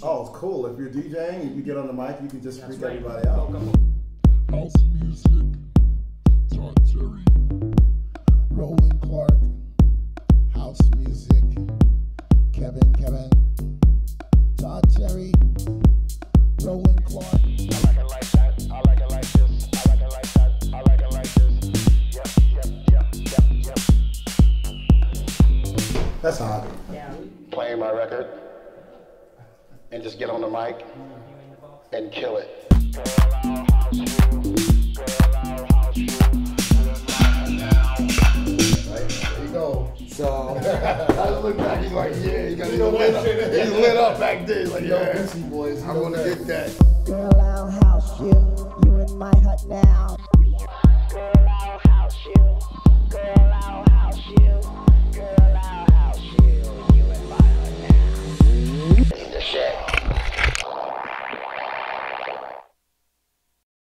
Oh it's cool. If you're DJing, if you get on the mic, you can just freak everybody out. House music. Todd Terry. Roland Clark. House music. Kevin Kevin. Todd Terry. That's hot. Yeah. Playing my record and just get on the mic and kill it. Girl, I'll house you. Girl, I'll house you. Right? There you go. So, I look back, he's like, yeah, he got he's lit up. He's lit up back there. He's like, yo, yeah, Boys. I'm gonna get that. Girl, I'll house you. You in my hut now.